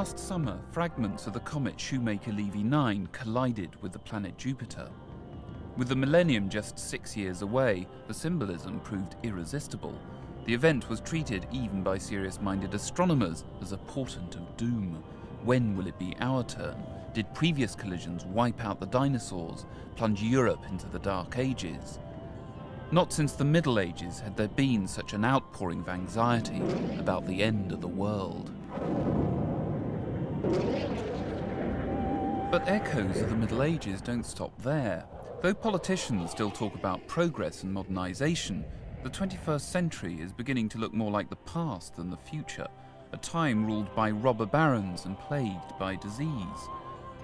Last summer, fragments of the comet Shoemaker-Levy 9 collided with the planet Jupiter. With the millennium just six years away, the symbolism proved irresistible. The event was treated, even by serious-minded astronomers, as a portent of doom. When will it be our turn? Did previous collisions wipe out the dinosaurs, plunge Europe into the Dark Ages? Not since the Middle Ages had there been such an outpouring of anxiety about the end of the world. But echoes of the Middle Ages don't stop there. Though politicians still talk about progress and modernisation, the 21st century is beginning to look more like the past than the future, a time ruled by robber barons and plagued by disease.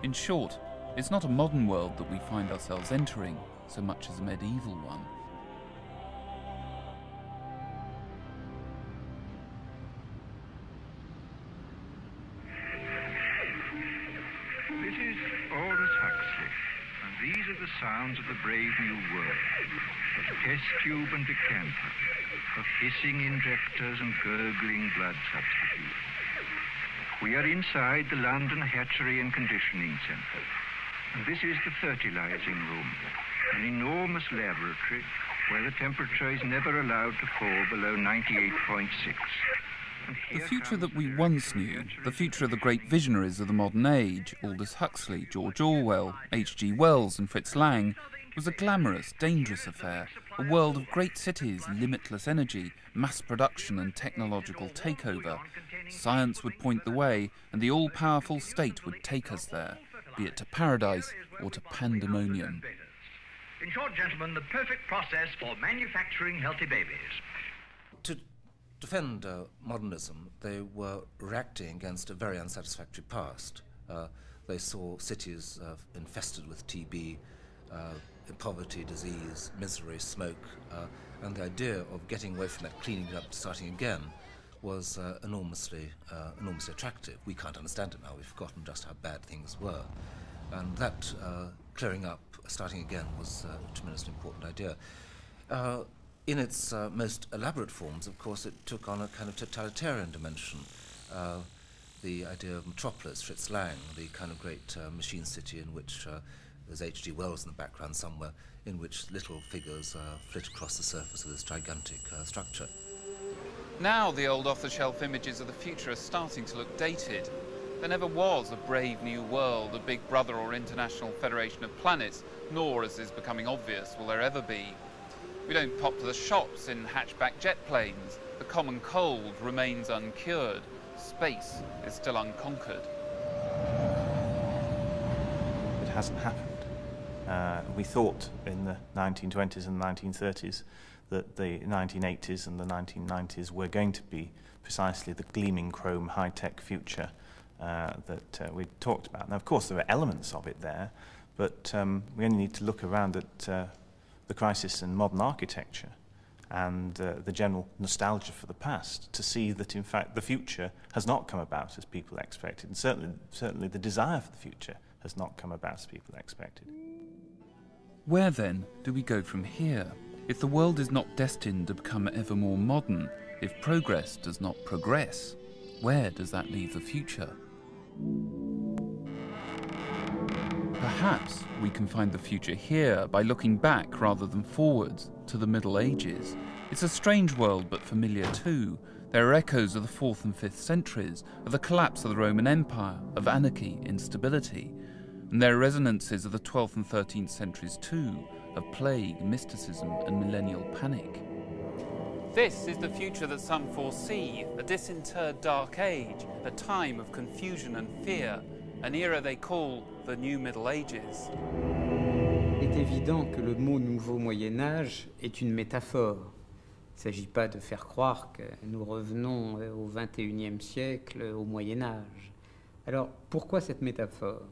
In short, it's not a modern world that we find ourselves entering so much as a medieval one. The sounds of the brave new world, of test tube and decanter, of hissing injectors and gurgling blood substitutes. We are inside the London Hatchery and Conditioning Centre, and this is the fertilizing room, an enormous laboratory where the temperature is never allowed to fall below 98.6. The future that we once knew, the future of the great visionaries of the modern age, Aldous Huxley, George Orwell, H.G. Wells, and Fritz Lang, was a glamorous, dangerous affair, a world of great cities, limitless energy, mass production, and technological takeover. Science would point the way, and the all powerful state would take us there, be it to paradise or to pandemonium. In short, gentlemen, the perfect process for manufacturing healthy babies. To defend uh, modernism, they were reacting against a very unsatisfactory past. Uh, they saw cities uh, infested with TB, uh, poverty, disease, misery, smoke, uh, and the idea of getting away from that, cleaning it up, starting again, was uh, enormously, enormously attractive. We can't understand it now. We've forgotten just how bad things were, and that clearing up, starting again, was a tremendously important idea in its uh, most elaborate forms, of course, it took on a kind of totalitarian dimension. Uh, the idea of Metropolis, Fritz Lang, the kind of great uh, machine city in which uh, there's H.G. Wells in the background somewhere, in which little figures uh, flit across the surface of this gigantic uh, structure. Now the old off-the-shelf images of the future are starting to look dated. There never was a brave new world, a big brother or international federation of planets, nor, as is becoming obvious, will there ever be. We don't pop to the shops in hatchback jet planes. The common cold remains uncured. Space is still unconquered. It hasn't happened. Uh, we thought in the 1920s and 1930s that the 1980s and the 1990s were going to be precisely the gleaming chrome high-tech future uh, that uh, we talked about. Now, of course, there are elements of it there, but um, we only need to look around at uh, the crisis in modern architecture and uh, the general nostalgia for the past to see that in fact the future has not come about as people expected. And certainly certainly the desire for the future has not come about as people expected. Where then do we go from here? If the world is not destined to become ever more modern if progress does not progress where does that leave the future Perhaps we can find the future here by looking back rather than forwards to the Middle Ages. It's a strange world but familiar too. There are echoes of the 4th and 5th centuries, of the collapse of the Roman Empire, of anarchy, instability. And there are resonances of the 12th and 13th centuries too, of plague, mysticism, and millennial panic. This is the future that some foresee, a disinterred dark age, a time of confusion and fear, an era they call the New Middle Ages. Il est évident que le mot Nouveau Moyen Âge est une métaphore. Il ne s'agit pas de faire croire que nous revenons au XXIe siècle, au Moyen Âge. Alors pourquoi cette métaphore?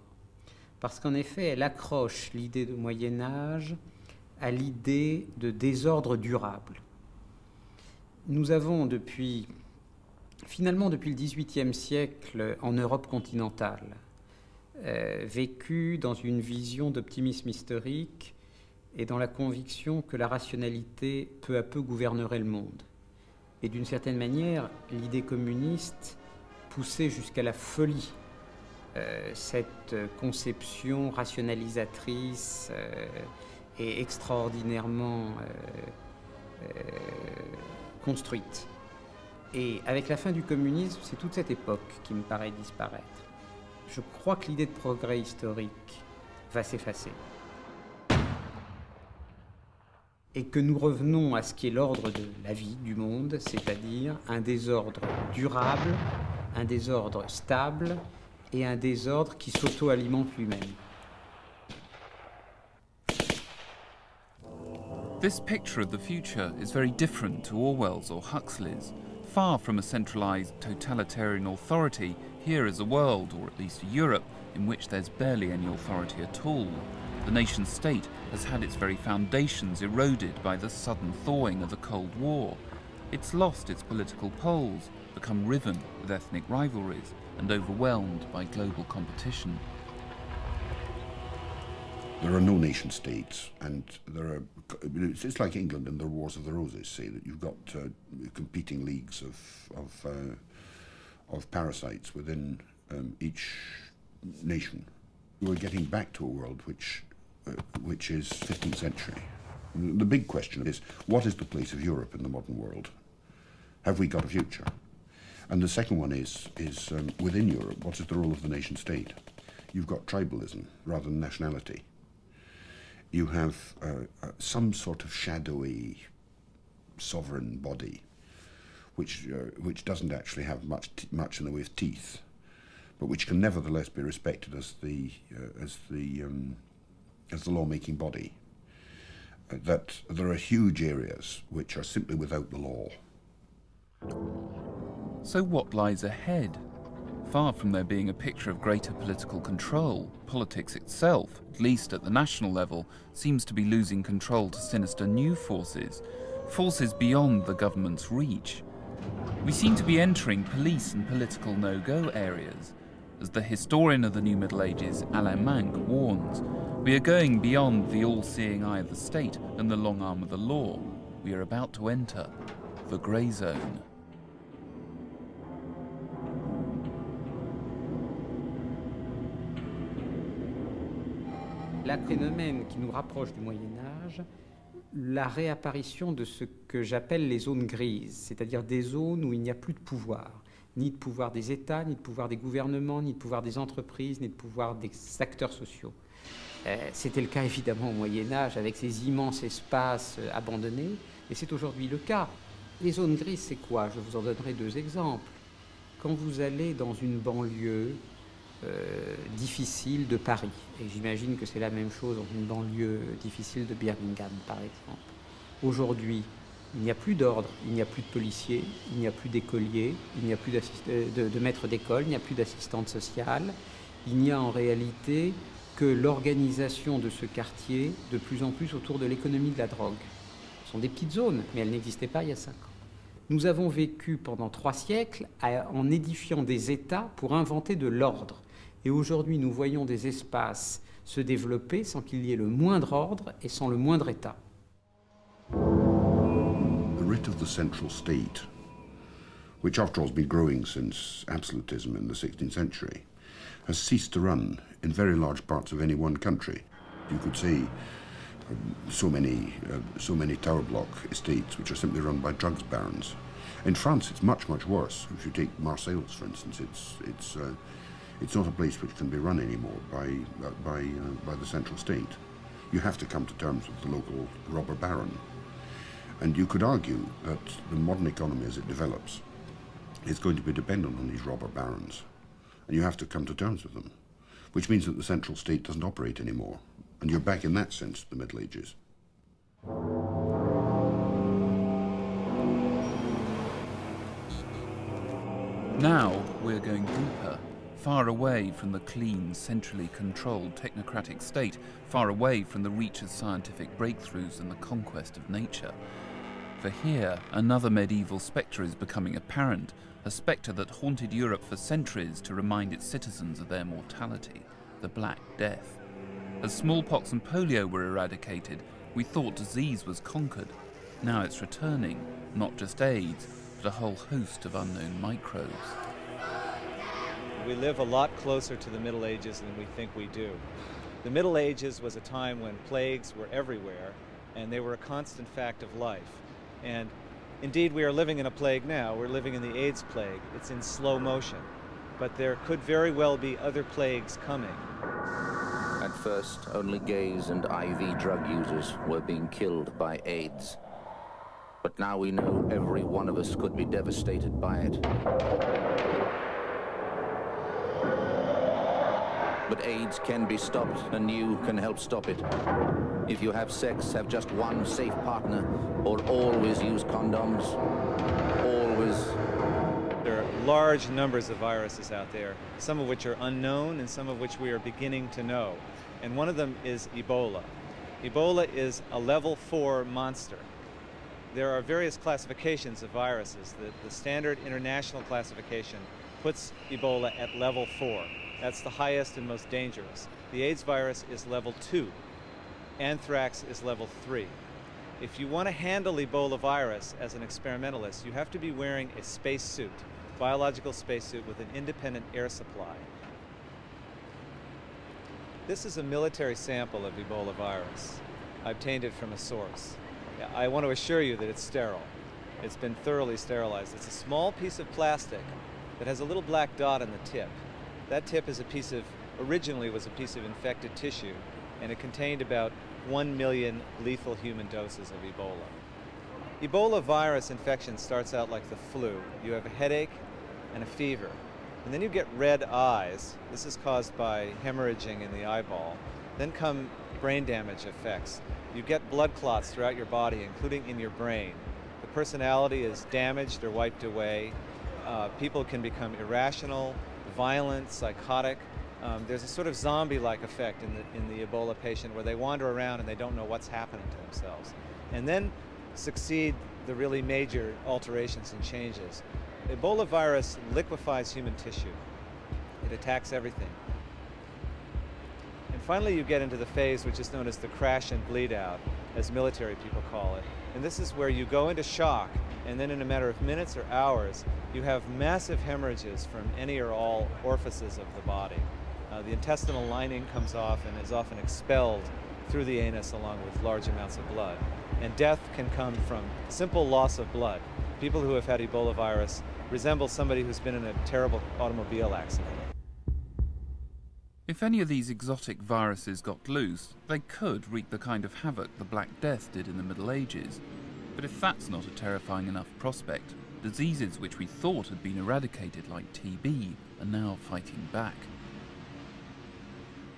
Parce qu'en effet, elle accroche l'idée de Moyen Âge à l'idée de désordre durable. Nous avons depuis, finalement depuis le XVIIIe siècle en Europe continentale, euh, vécu dans une vision d'optimisme historique et dans la conviction que la rationalité peu à peu gouvernerait le monde. Et d'une certaine manière, l'idée communiste poussé jusqu'à la folie euh, cette conception rationalisatrice euh, et extraordinairement euh, construite. Et avec la fin du communisme, c'est toute cette époque qui me paraît disparaître. Je crois que l'idée de progrès historique va s'effacer. Et que nous revenons à ce qui est l'ordre de la vie, du monde, c'est-à-dire un désordre durable, un désordre stable et un désordre qui s'auto-alimente lui-même. This picture of the future is very different to Orwell's or Huxley's. Far from a centralised totalitarian authority, here is a world, or at least Europe, in which there's barely any authority at all. The nation state has had its very foundations eroded by the sudden thawing of the Cold War. It's lost its political poles, become riven with ethnic rivalries, and overwhelmed by global competition. There are no nation states, and there are. It's like England in the Wars of the Roses. Say that you've got uh, competing leagues of of uh, of parasites within um, each nation. We're getting back to a world which uh, which is 15th century. The big question is, what is the place of Europe in the modern world? Have we got a future? And the second one is, is um, within Europe, what is the role of the nation state? You've got tribalism rather than nationality. You have uh, uh, some sort of shadowy sovereign body which, uh, which doesn't actually have much, much in the way of teeth, but which can nevertheless be respected as the, uh, as the, um, as the lawmaking body. Uh, that there are huge areas which are simply without the law. So, what lies ahead? Far from there being a picture of greater political control, politics itself, at least at the national level, seems to be losing control to sinister new forces, forces beyond the government's reach. We seem to be entering police and political no go areas. As the historian of the New Middle Ages, Alain Minc, warns, we are going beyond the all seeing eye of the state and the long arm of the law. We are about to enter the grey zone. La phénomène qui nous rapproche du Moyen Âge, la réapparition de ce que j'appelle les zones grises, c'est-à-dire des zones où il n'y a plus de pouvoir, ni de pouvoir des États, ni de pouvoir des gouvernements, ni de pouvoir des entreprises, ni de pouvoir des acteurs sociaux. Euh, c'était le cas évidemment au Moyen Âge avec ces immenses espaces euh, abandonnés, et c'est aujourd'hui le cas. Les zones grises, c'est quoi? Je vous en donnerai deux exemples. Quand vous allez dans une banlieue difficile de Paris. Et j'imagine que c'est la même chose dans une banlieue difficile de Birmingham, par exemple. Aujourd'hui, il n'y a plus d'ordre, il n'y a plus de policiers, il n'y a plus d'écoliers, il n'y a plus euh, de, de maîtres d'école, il n'y a plus d'assistantes sociales. Il n'y a en réalité que l'organisation de ce quartier de plus en plus autour de l'économie de la drogue. Ce sont des petites zones, mais elles n'existaient pas il y a cinq ans. Nous avons vécu pendant trois siècles en édifiant des États pour inventer de l'ordre. Et aujourd'hui, nous voyons des espaces se développer sans qu'il y ait le moindre ordre et sans le moindre État. The writ of the central state, which after all has been growing since absolutism in the 16th century, has ceased to run in very large parts of any one country. You could say um, so many, uh, so many tower block estates which are simply run by drugs barons. In France, it's much, much worse. If you take Marseilles, for instance, it's, it's uh, it's not a place which can be run anymore by, uh, by, uh, by the central state. You have to come to terms with the local robber baron. And you could argue that the modern economy as it develops is going to be dependent on these robber barons. And you have to come to terms with them, which means that the central state doesn't operate anymore. And you're back in that sense to the Middle Ages. Now we're going deeper far away from the clean, centrally controlled technocratic state, far away from the reach of scientific breakthroughs and the conquest of nature. For here, another medieval spectre is becoming apparent, a spectre that haunted Europe for centuries to remind its citizens of their mortality, the Black Death. As smallpox and polio were eradicated, we thought disease was conquered. Now it's returning, not just AIDS, but a whole host of unknown microbes. We live a lot closer to the Middle Ages than we think we do. The Middle Ages was a time when plagues were everywhere and they were a constant fact of life. And indeed, we are living in a plague now. We're living in the AIDS plague. It's in slow motion. But there could very well be other plagues coming. At first, only gays and IV drug users were being killed by AIDS. But now we know every one of us could be devastated by it. But AIDS can be stopped, and you can help stop it. If you have sex, have just one safe partner, or always use condoms. Always. There are large numbers of viruses out there, some of which are unknown and some of which we are beginning to know. And one of them is Ebola. Ebola is a level four monster. There are various classifications of viruses. The, the standard international classification puts Ebola at level four. That's the highest and most dangerous. The AIDS virus is level two. Anthrax is level three. If you want to handle Ebola virus as an experimentalist, you have to be wearing a spacesuit, biological spacesuit with an independent air supply. This is a military sample of Ebola virus. I obtained it from a source. I want to assure you that it's sterile. It's been thoroughly sterilized. It's a small piece of plastic that has a little black dot on the tip. That tip is a piece of, originally was a piece of infected tissue, and it contained about 1 million lethal human doses of Ebola. Ebola virus infection starts out like the flu. You have a headache and a fever. And then you get red eyes. This is caused by hemorrhaging in the eyeball. Then come brain damage effects. You get blood clots throughout your body, including in your brain. The personality is damaged or wiped away. Uh, people can become irrational, violent, psychotic. Um, there's a sort of zombie-like effect in the, in the Ebola patient where they wander around and they don't know what's happening to themselves. And then succeed the really major alterations and changes. Ebola virus liquefies human tissue. It attacks everything. And finally you get into the phase which is known as the crash and bleed out, as military people call it. And this is where you go into shock and then in a matter of minutes or hours, you have massive hemorrhages from any or all orifices of the body. Uh, the intestinal lining comes off and is often expelled through the anus along with large amounts of blood. And death can come from simple loss of blood. People who have had Ebola virus resemble somebody who's been in a terrible automobile accident. If any of these exotic viruses got loose, they could wreak the kind of havoc the Black Death did in the Middle Ages. But if that's not a terrifying enough prospect, diseases which we thought had been eradicated like TB are now fighting back.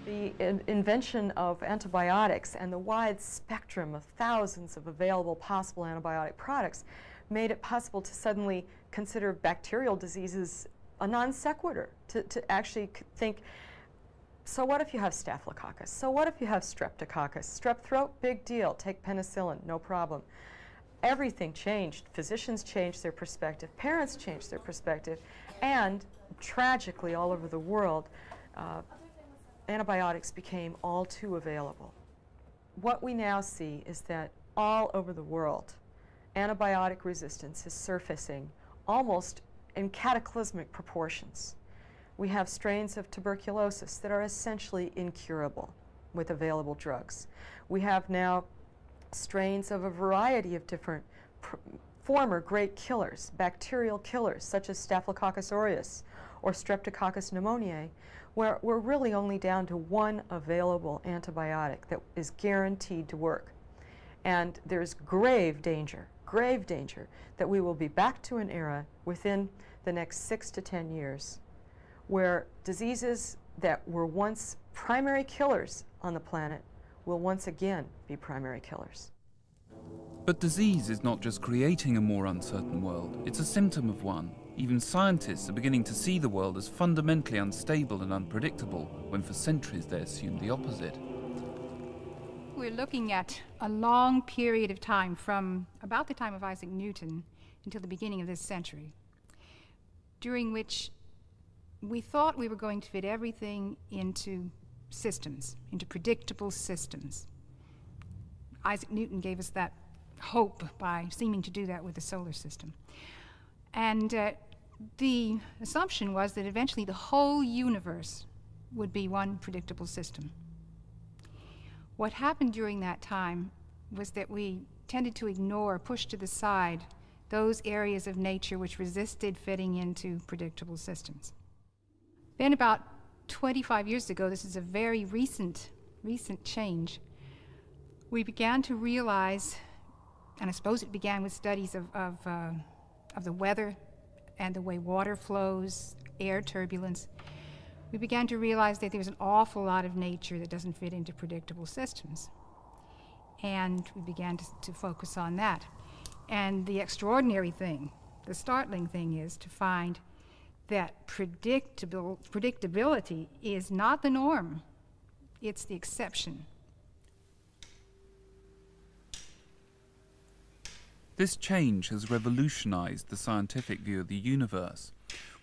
The in invention of antibiotics and the wide spectrum of thousands of available possible antibiotic products made it possible to suddenly consider bacterial diseases a non sequitur, to, to actually think, so what if you have staphylococcus? So what if you have streptococcus? Strep throat, big deal, take penicillin, no problem everything changed. Physicians changed their perspective, parents changed their perspective, and tragically, all over the world, uh, antibiotics became all too available. What we now see is that all over the world, antibiotic resistance is surfacing almost in cataclysmic proportions. We have strains of tuberculosis that are essentially incurable with available drugs. We have now strains of a variety of different former great killers, bacterial killers, such as Staphylococcus aureus or Streptococcus pneumoniae, where we're really only down to one available antibiotic that is guaranteed to work. And there's grave danger, grave danger, that we will be back to an era within the next six to ten years where diseases that were once primary killers on the planet will once again be primary killers. But disease is not just creating a more uncertain world, it's a symptom of one. Even scientists are beginning to see the world as fundamentally unstable and unpredictable, when for centuries they assumed the opposite. We're looking at a long period of time from about the time of Isaac Newton until the beginning of this century, during which we thought we were going to fit everything into systems, into predictable systems. Isaac Newton gave us that hope by seeming to do that with the solar system. And uh, the assumption was that eventually the whole universe would be one predictable system. What happened during that time was that we tended to ignore, push to the side, those areas of nature which resisted fitting into predictable systems. Then, about 25 years ago, this is a very recent, recent change, we began to realize, and I suppose it began with studies of, of, uh, of the weather and the way water flows, air turbulence, we began to realize that there's an awful lot of nature that doesn't fit into predictable systems. And we began to, to focus on that. And the extraordinary thing, the startling thing, is to find that predictable, predictability is not the norm, it's the exception. This change has revolutionized the scientific view of the universe.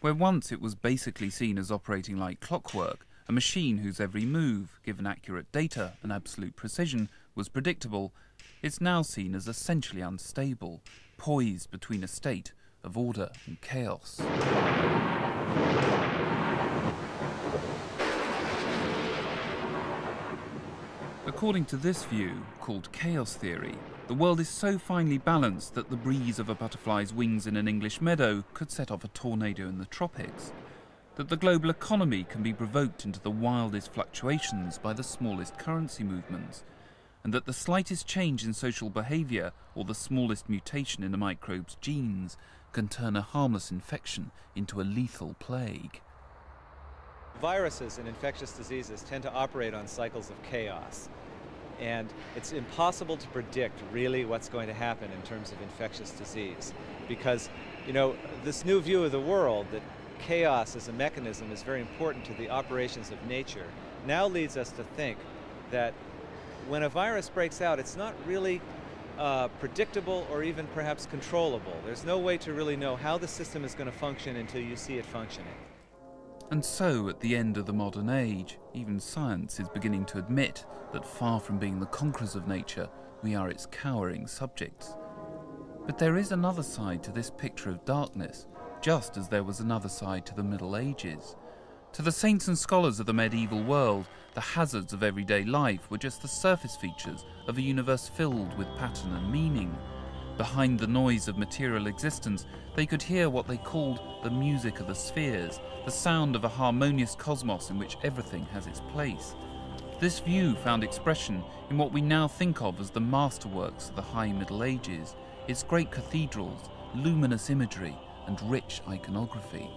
Where once it was basically seen as operating like clockwork, a machine whose every move, given accurate data and absolute precision, was predictable, it's now seen as essentially unstable, poised between a state of order and chaos. According to this view, called chaos theory, the world is so finely balanced that the breeze of a butterfly's wings in an English meadow could set off a tornado in the tropics, that the global economy can be provoked into the wildest fluctuations by the smallest currency movements, and that the slightest change in social behaviour or the smallest mutation in a microbe's genes can turn a harmless infection into a lethal plague. Viruses and infectious diseases tend to operate on cycles of chaos. And it's impossible to predict really what's going to happen in terms of infectious disease. Because, you know, this new view of the world that chaos as a mechanism is very important to the operations of nature now leads us to think that when a virus breaks out, it's not really uh, predictable or even perhaps controllable. There's no way to really know how the system is going to function until you see it functioning. And so, at the end of the modern age, even science is beginning to admit that far from being the conquerors of nature, we are its cowering subjects. But there is another side to this picture of darkness, just as there was another side to the Middle Ages. To the saints and scholars of the medieval world, the hazards of everyday life were just the surface features of a universe filled with pattern and meaning. Behind the noise of material existence, they could hear what they called the music of the spheres, the sound of a harmonious cosmos in which everything has its place. This view found expression in what we now think of as the masterworks of the High Middle Ages, its great cathedrals, luminous imagery, and rich iconography.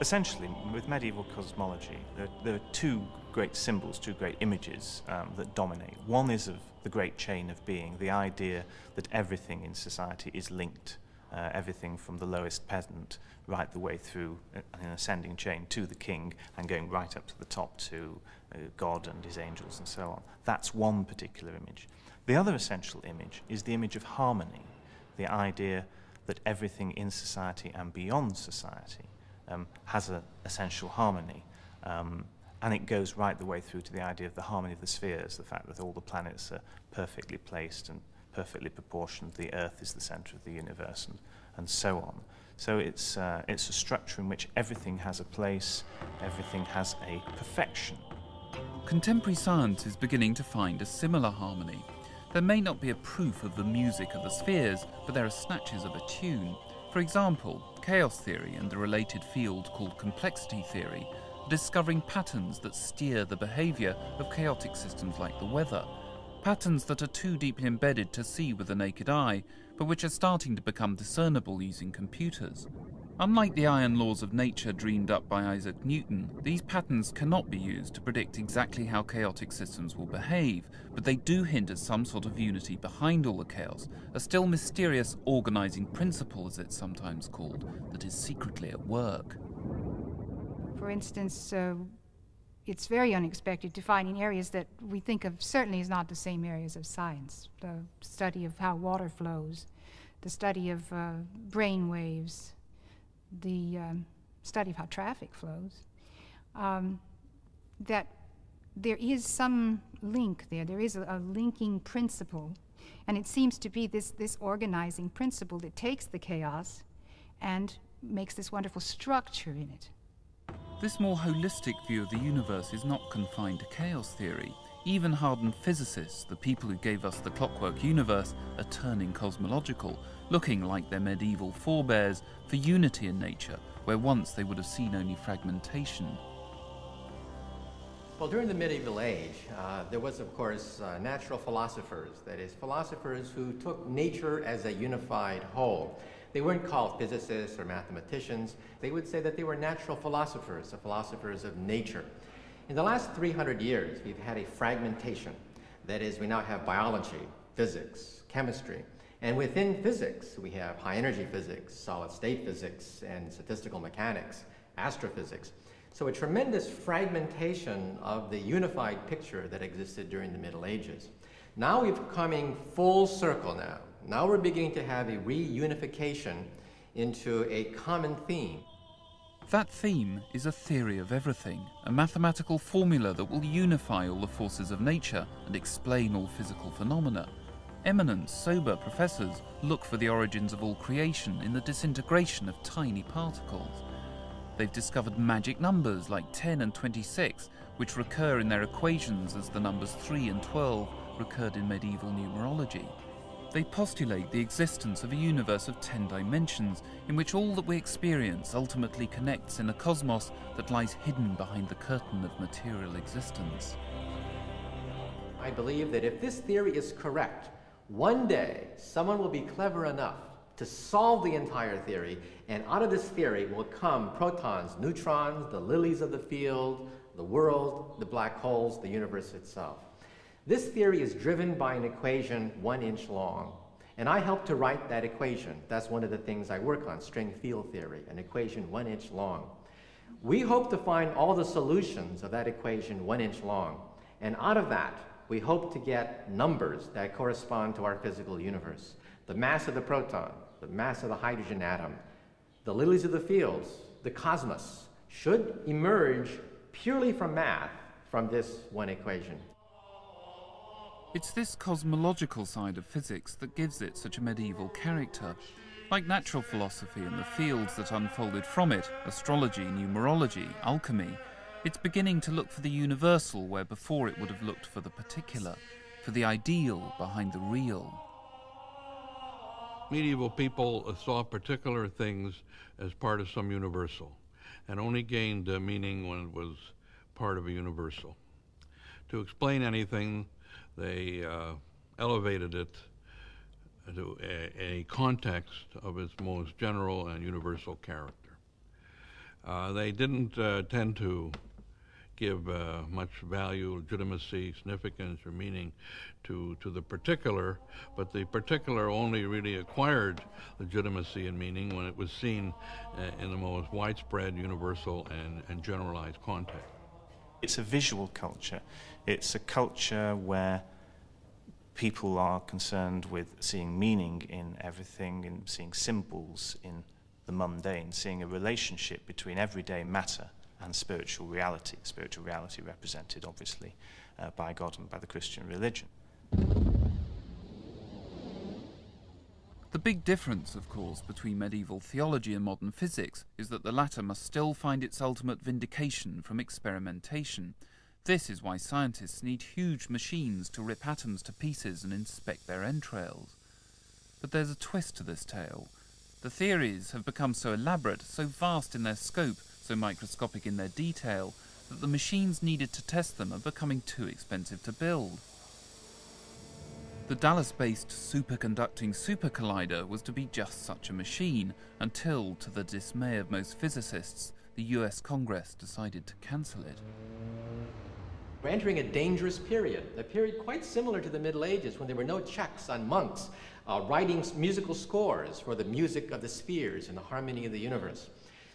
Essentially, with medieval cosmology, there, there, are two great symbols, two great images um, that dominate. One is of the great chain of being, the idea that everything in society is linked, uh, everything from the lowest peasant right the way through an ascending chain to the king and going right up to the top to uh, God and his angels and so on. That's one particular image. The other essential image is the image of harmony, the idea that everything in society and beyond society um, has an essential harmony. Um, and it goes right the way through to the idea of the harmony of the spheres, the fact that all the planets are perfectly placed and perfectly proportioned, the Earth is the center of the universe, and, and so on. So it's, uh, it's a structure in which everything has a place, everything has a perfection. Contemporary science is beginning to find a similar harmony. There may not be a proof of the music of the spheres, but there are snatches of a tune. For example, chaos theory and the related field called complexity theory are discovering patterns that steer the behavior of chaotic systems like the weather. Patterns that are too deeply embedded to see with the naked eye, but which are starting to become discernible using computers. Unlike the iron laws of nature dreamed up by Isaac Newton, these patterns cannot be used to predict exactly how chaotic systems will behave, but they do hint at some sort of unity behind all the chaos, a still mysterious organizing principle, as it's sometimes called, that is secretly at work. For instance, uh, it's very unexpected to find in areas that we think of certainly as not the same areas of science. The study of how water flows, the study of uh, brain waves, the um, study of how traffic flows, um, that there is some link there. There is a, a, linking principle. And it seems to be this, this organizing principle that takes the chaos and makes this wonderful structure in it. This more holistic view of the universe is not confined to chaos theory. Even hardened physicists, the people who gave us the clockwork universe, are turning cosmological, looking like their medieval forebears for unity in nature, where once they would have seen only fragmentation. Well, during the medieval age, uh, there was, of course, uh, natural philosophers, that is, philosophers who took nature as a unified whole. They weren't called physicists or mathematicians. They would say that they were natural philosophers, the philosophers of nature. In the last 300 years, we've had a fragmentation. That is, we now have biology, physics, chemistry, and within physics, we have high energy physics, solid state physics, and statistical mechanics, astrophysics. So a tremendous fragmentation of the unified picture that existed during the Middle Ages. Now we're coming full circle now. Now we're beginning to have a reunification into a common theme. That theme is a theory of everything, a mathematical formula that will unify all the forces of nature and explain all physical phenomena. Eminent, sober professors look for the origins of all creation in the disintegration of tiny particles. They've discovered magic numbers like 10 and 26, which recur in their equations as the numbers 3 and 12 recurred in medieval numerology. They postulate the existence of a universe of 10 dimensions in which all that we experience ultimately connects in a cosmos that lies hidden behind the curtain of material existence. I believe that if this theory is correct, one day, someone will be clever enough to solve the entire theory, and out of this theory will come protons, neutrons, the lilies of the field, the world, the black holes, the universe itself. This theory is driven by an equation one inch long, and I helped to write that equation. That's one of the things I work on, string field theory, an equation one inch long. We hope to find all the solutions of that equation one inch long, and out of that, we hope to get numbers that correspond to our physical universe. The mass of the proton, the mass of the hydrogen atom, the lilies of the fields, the cosmos should emerge purely from math from this one equation. It's this cosmological side of physics that gives it such a medieval character. Like natural philosophy and the fields that unfolded from it astrology, numerology, alchemy it's beginning to look for the universal where before it would have looked for the particular, for the ideal behind the real. Medieval people saw particular things as part of some universal and only gained meaning when it was part of a universal. To explain anything, they uh, elevated it to a, a, context of its most general and universal character. Uh, they didn't uh, tend to give uh, much value, legitimacy, significance, or meaning to, to the particular, but the particular only really acquired legitimacy and meaning when it was seen uh, in the most widespread, universal, and, and generalized context. It's a visual culture. It's a culture where people are concerned with seeing meaning in everything and seeing symbols in the mundane, seeing a relationship between everyday matter and spiritual reality. Spiritual reality represented, obviously, uh, by God and by the Christian religion. The big difference, of course, between medieval theology and modern physics is that the latter must still find its ultimate vindication from experimentation. This is why scientists need huge machines to rip atoms to pieces and inspect their entrails. But there's a twist to this tale. The theories have become so elaborate, so vast in their scope, so microscopic in their detail that the machines needed to test them are becoming too expensive to build. The Dallas-based superconducting super collider was to be just such a machine until, to the dismay of most physicists, the US Congress decided to cancel it. We're entering a dangerous period, a period quite similar to the Middle Ages when there were no checks on monks uh, writing musical scores for the music of the spheres and the harmony of the universe.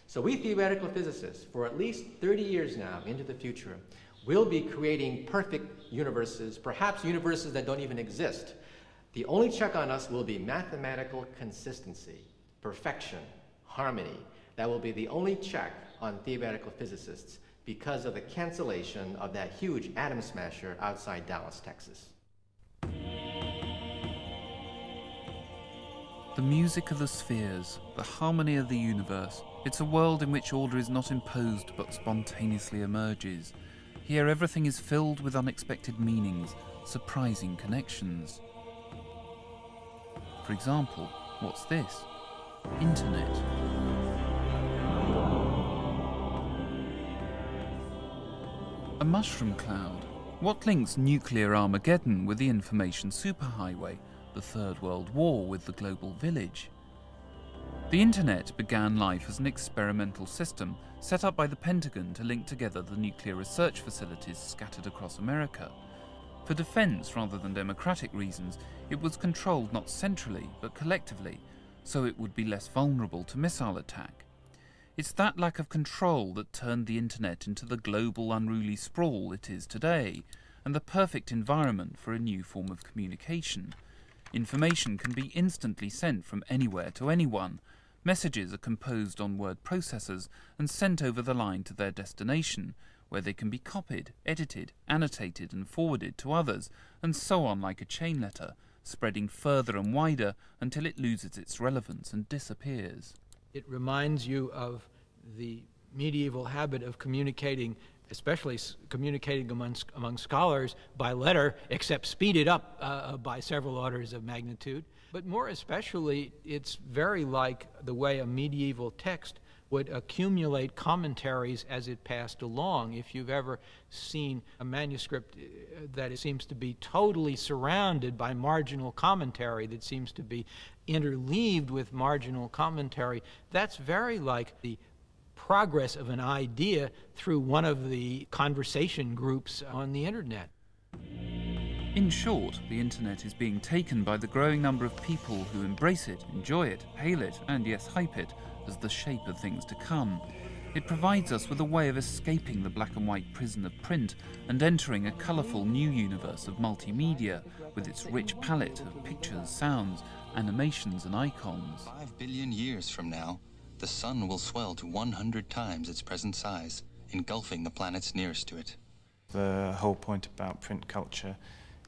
So we theoretical physicists, for at least 30 years now into the future, will be creating perfect universes, perhaps universes that don't even exist. The only check on us will be mathematical consistency, perfection, harmony. That will be the only check on theoretical physicists because of the cancellation of that huge atom smasher outside Dallas, Texas. The music of the spheres, the harmony of the universe. It's a world in which order is not imposed but spontaneously emerges. Here everything is filled with unexpected meanings, surprising connections. For example, what's this? Internet. A mushroom cloud. What links nuclear Armageddon with the information superhighway? the Third World War with the global village. The Internet began life as an experimental system set up by the Pentagon to link together the nuclear research facilities scattered across America. For defense rather than democratic reasons, it was controlled not centrally but collectively, so it would be less vulnerable to missile attack. It's that lack of control that turned the Internet into the global unruly sprawl it is today, and the perfect environment for a new form of communication. Information can be instantly sent from anywhere to anyone. Messages are composed on word processors and sent over the line to their destination, where they can be copied, edited, annotated, and forwarded to others, and so on like a chain letter, spreading further and wider until it loses its relevance and disappears. It reminds you of the medieval habit of communicating especially communicating among, among scholars by letter, except speeded up uh, uh, by several orders of magnitude. But more especially, it's very like the way a medieval text would accumulate commentaries as it passed along. If you've ever seen a manuscript uh, that seems to be totally surrounded by marginal commentary, that seems to be interleaved with marginal commentary, that's very like the progress of an idea through one of the conversation groups on the internet. In short, the internet is being taken by the growing number of people who embrace it, enjoy it, hail it, and yes, hype it as the shape of things to come. It provides us with a way of escaping the black and white prison of print and entering a colourful new universe of multimedia with its rich palette of pictures, sounds, animations, and icons. Five billion years from now, the sun will swell to 100 times its present size, engulfing the planets nearest to it. The whole point about print culture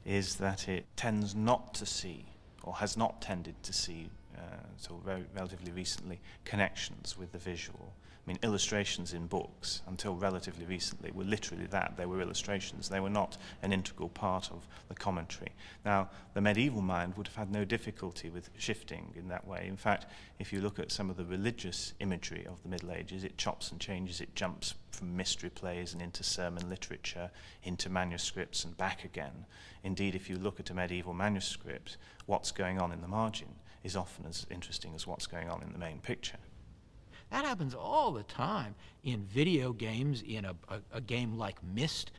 is that it tends not to see, or has not tended to see, uh, so very, relatively recently, connections with the visual. I mean, illustrations in books, until relatively recently, were literally that. They were illustrations. They were not an integral part of the commentary. Now, the medieval mind would have had no difficulty with shifting in that way. In fact, if you look at some of the religious imagery of the Middle Ages, it chops and changes, it jumps from mystery plays and into sermon literature, into manuscripts and back again. Indeed, if you look at a medieval manuscript, what's going on in the margin is often as interesting as what's going on in the main picture. That happens all the time in video games, in a, a, a game like Myst.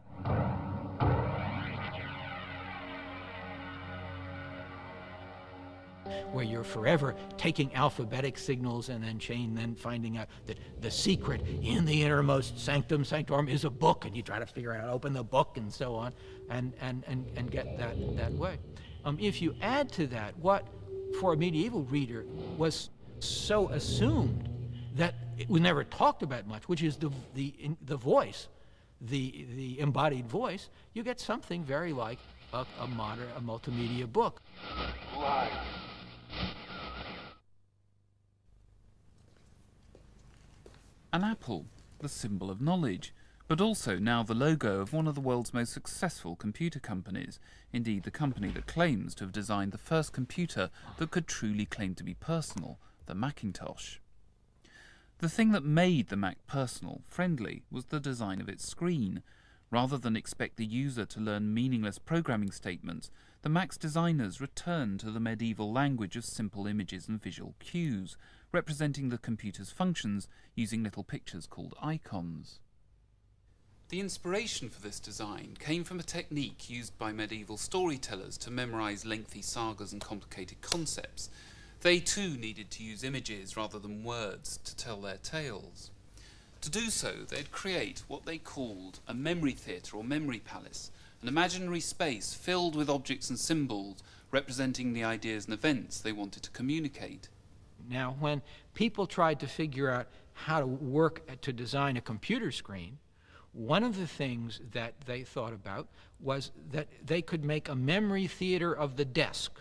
where you're forever taking alphabetic signals and then chain, then finding out that the secret in the innermost sanctum sanctorum is a book, and you try to figure out open the book and so on, and, and, and, and get that, that way. Um, if you add to that what, for a medieval reader, was so assumed that was never talked about much, which is the, the, the voice, the, the embodied voice, you get something very like a, a modern, a multimedia book. An apple, the symbol of knowledge, but also now the logo of one of the world's most successful computer companies, indeed the company that claims to have designed the first computer that could truly claim to be personal, the Macintosh. The thing that made the Mac personal, friendly, was the design of its screen. Rather than expect the user to learn meaningless programming statements, the Mac's designers returned to the medieval language of simple images and visual cues, representing the computer's functions using little pictures called icons. The inspiration for this design came from a technique used by medieval storytellers to memorize lengthy sagas and complicated concepts, they too needed to use images rather than words to tell their tales. To do so, they'd create what they called a memory theatre or memory palace, an imaginary space filled with objects and symbols representing the ideas and events they wanted to communicate. Now, when people tried to figure out how to work to design a computer screen, one of the things that they thought about was that they could make a memory theater of the desk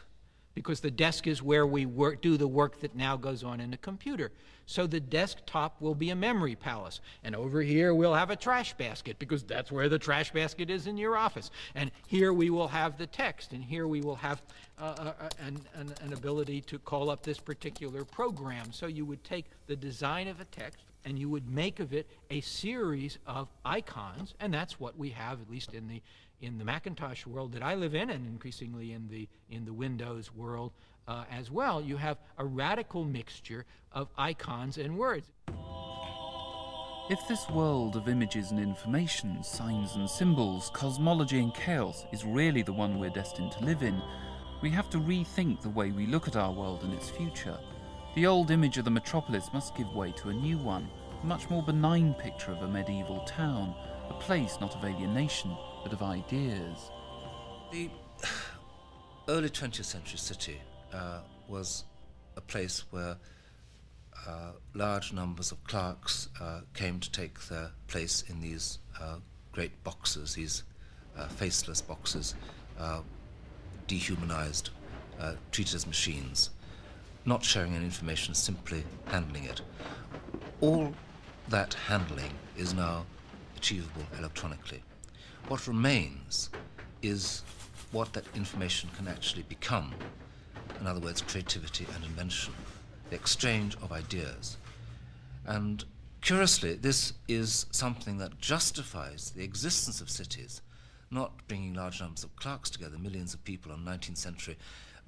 because the desk is where we work, do the work that now goes on in a computer. So the desktop will be a memory palace. And over here we'll have a trash basket because that's where the trash basket is in your office. And here we will have the text. And here we will have uh, uh, uh an, an, an ability to call up this particular program. So you would take the design of a text and you would make of it a series of icons. And that's what we have, at least in the in the Macintosh world that I live in, and increasingly in the in the Windows world uh, as well, you have a radical mixture of icons and words. If this world of images and information, signs and symbols, cosmology and chaos is really the one we're destined to live in, we have to rethink the way we look at our world and its future. The old image of the metropolis must give way to a new one, a much more benign picture of a medieval town, a place not of alienation, but of ideas. The early 20th century city uh, was a place where uh, large numbers of clerks uh, came to take their place in these uh, great boxes, these uh, faceless boxes, uh, dehumanized, treated as machines, not sharing any information, simply handling it. All that handling is now achievable electronically. What remains is what that information can actually become. In other words, creativity and invention, the exchange of ideas. And curiously, this is something that justifies the existence of cities, not bringing large numbers of clerks together, millions of people on 19th century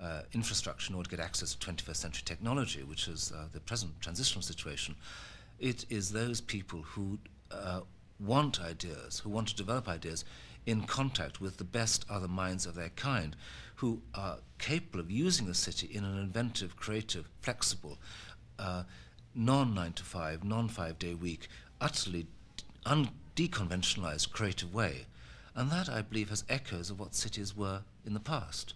uh, infrastructure in order to get access to 21st century technology, which is uh, the present transitional situation. It is those people who uh, want ideas, who want to develop ideas in contact with the best other minds of their kind, who are capable of using the city in an inventive, creative, flexible, uh, non 9 to 5, non 5 day week, utterly undeconventionalized creative way. And that, I believe, has echoes of what cities were in the past.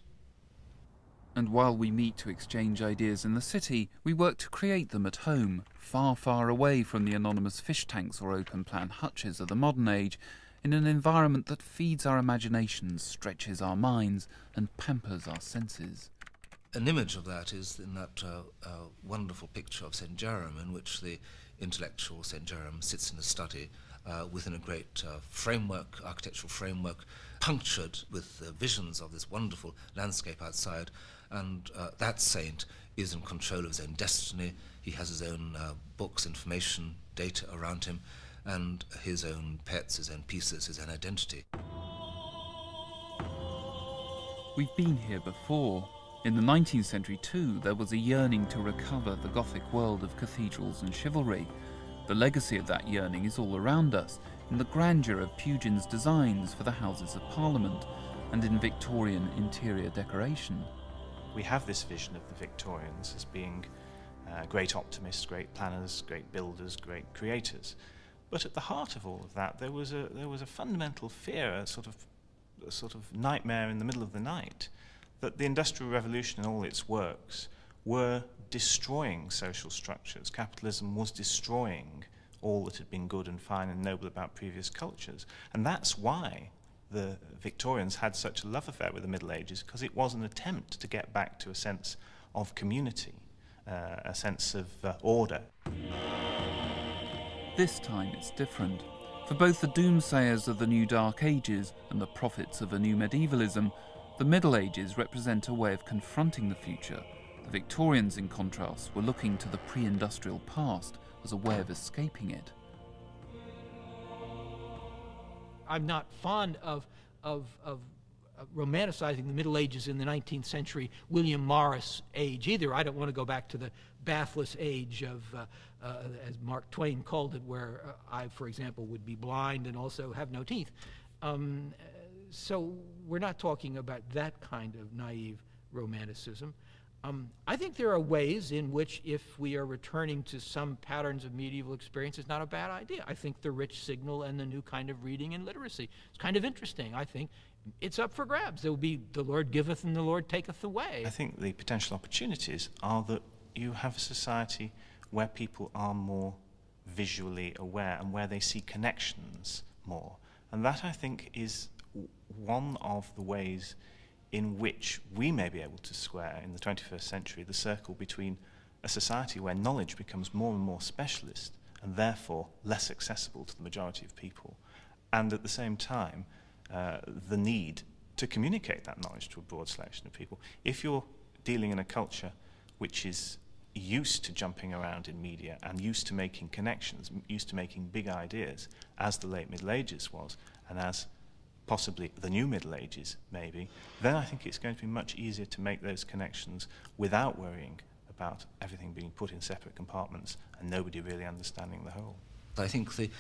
And while we meet to exchange ideas in the city, we work to create them at home, far, far away from the anonymous fish tanks or open plan hutches of the modern age, in an environment that feeds our imaginations, stretches our minds, and pampers our senses. An image of that is in that uh, uh, wonderful picture of St. Jerome, in which the intellectual St. Jerome sits in a study uh, within a great uh, framework, architectural framework, punctured with visions of this wonderful landscape outside. And uh, that saint is in control of his own destiny. He has his own uh, books, information, data around him and his own pets, his own pieces, his own identity. We've been here before. In the 19th century, too, there was a yearning to recover the Gothic world of cathedrals and chivalry. The legacy of that yearning is all around us, in the grandeur of Pugin's designs for the Houses of Parliament, and in Victorian interior decoration. We have this vision of the Victorians as being uh, great optimists, great planners, great builders, great creators. But at the heart of all of that, there was a, there was a fundamental fear, a sort, of, a sort of nightmare in the middle of the night, that the Industrial Revolution and all its works were destroying social structures. Capitalism was destroying all that had been good and fine and noble about previous cultures. And that's why the Victorians had such a love affair with the Middle Ages, because it was an attempt to get back to a sense of community, uh, a sense of uh, order. This time it's different. For both the doomsayers of the new Dark Ages and the prophets of a new medievalism, the Middle Ages represent a way of confronting the future. The Victorians, in contrast, were looking to the pre industrial past as a way of escaping it. I'm not fond of, of, of romanticizing the Middle Ages in the 19th century William Morris age either. I don't want to go back to the bathless age of, uh, uh, as Mark Twain called it, where uh, I, for example, would be blind and also have no teeth. Um, so we're not talking about that kind of naive romanticism. Um, I think there are ways in which, if we are returning to some patterns of medieval experience, it's not a bad idea. I think the rich signal and the new kind of reading and literacy is kind of interesting. I think it's up for grabs. There will be the Lord giveth and the Lord taketh away. I think the potential opportunities are that you have a society where people are more visually aware and where they see connections more. And that, I think, is one of the ways in which we may be able to square in the 21st century the circle between a society where knowledge becomes more and more specialist and therefore less accessible to the majority of people, and at the same time, uh, the need to communicate that knowledge to a broad selection of people. If you're dealing in a culture which is used to jumping around in media and used to making connections, used to making big ideas, as the late Middle Ages was, and as possibly the new Middle Ages, maybe, then I think it's going to be much easier to make those connections without worrying about everything being put in separate compartments and nobody really understanding the whole. I think the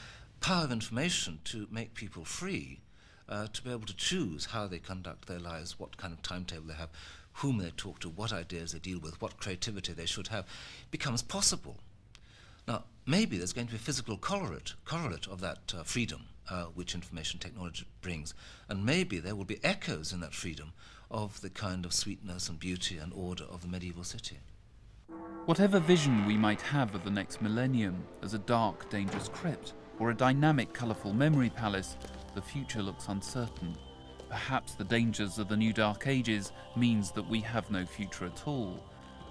power of information to make people free, uh, to be able to choose how they conduct their lives, what kind of timetable they have, whom they talk to, what ideas they deal with, what creativity they should have, becomes possible. Now, maybe there's going to be a physical correlate, correlate of that uh, freedom uh, which information technology brings, and maybe there will be echoes in that freedom of the kind of sweetness and beauty and order of the medieval city. Whatever vision we might have of the next millennium as a dark, dangerous crypt, or a dynamic, colourful memory palace, the future looks uncertain. Perhaps the dangers of the new dark ages means that we have no future at all.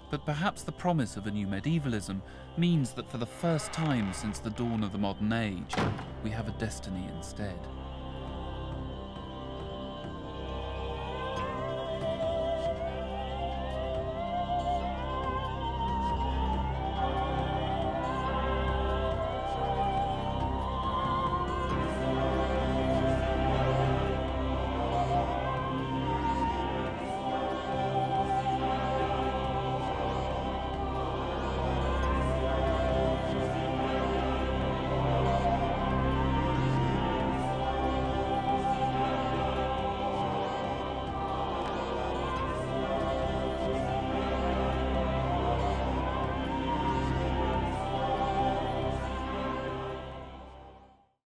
But perhaps the promise of a new medievalism means that for the first time since the dawn of the modern age, we have a destiny instead.